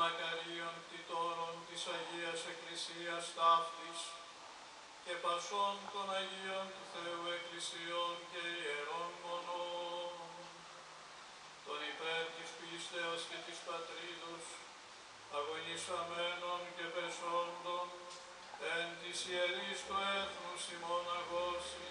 μακαρίων κτητόρων της Αγίας Εκκλησίας ταύτης και πασών των Αγίων του Θεού Εκκλησιών και Ιερών Μονών, των υπέρ της πίστεως και της πατρίδος, αγωνισαμένων και πεσόντων, εν της ιερής του έθνους ημών αγώσει,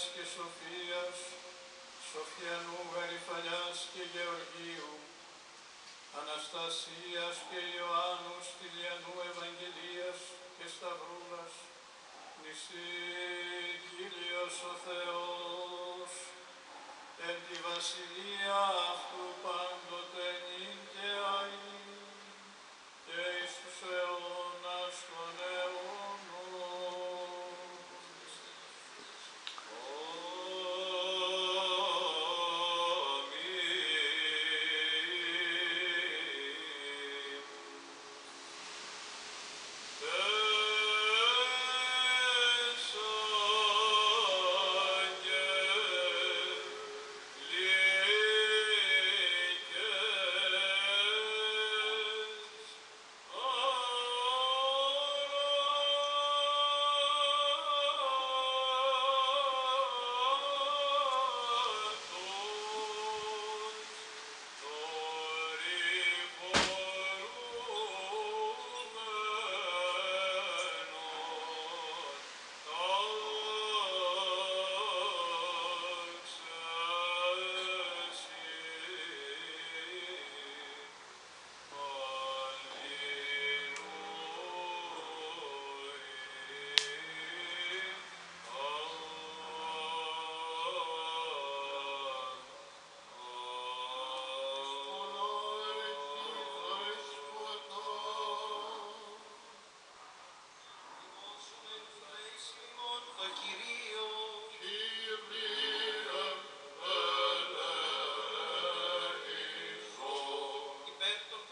Σοφίας και Σοφίας, Σοφιανού Γαριφαλιάς και Γεωργίου, Αναστασίας και Ιωάννους Στυλιανού Ευαγγελίας και Σταυρούλας, νησί Κύριος ο Θεός, εν τη βασιλεία αυτού πάντοτε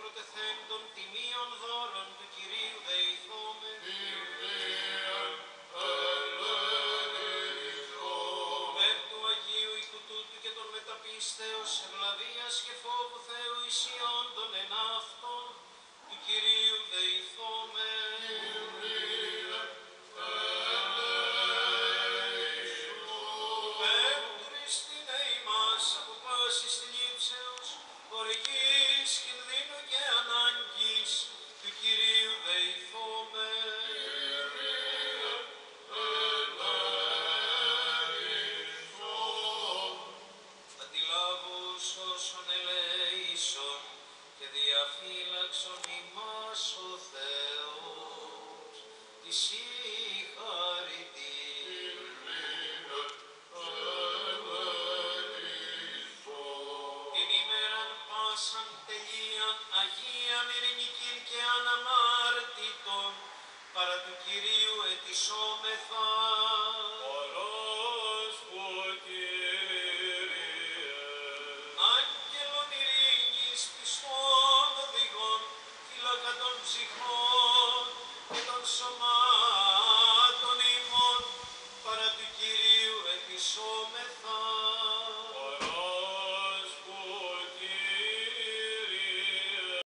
υπέρ των πρωτεθέντων τιμίων δώρων του Κυρίου δεηθώμε. Υπέρ του Αγίου οίκου τούτου και των μεταπίστεως ευλαβίας και φόβου Θεού ισιόντων εν αυτόν